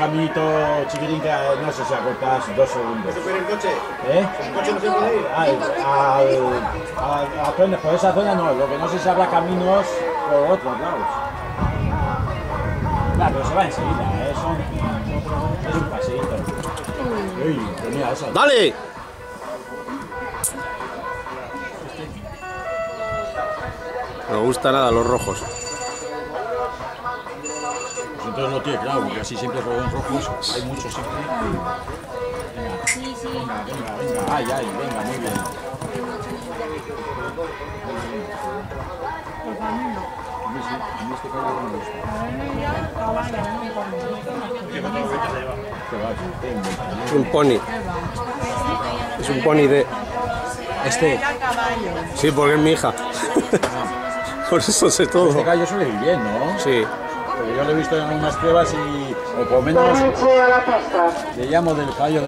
caminito chiquitín que no sé si acortas dos segundos. ¿Se puede ir en coche? ¿Eh? ¿En coche no se puede ir? Al, al, al- a zonas- por esa zona no, lo que no sé si habrá caminos por otros lados. Claro, pero se va enseguida, ¿eh? Son- es un paseíto. Uy, mira esa. ¡Dale! No me gusta nada los rojos. Pues entonces no tiene claro, porque así siempre juegan rojos, hay muchos siempre. Venga, Sí, sí. venga, venga, venga, ay, ay, venga, muy bien. Este. Es un pony. Es un pony de... Este. Sí, porque es mi hija. Por eso sé este todo. caballo suele ir bien, ¿no? Sí. Porque yo lo he visto en unas pruebas y, o por lo menos, le llamo del caballo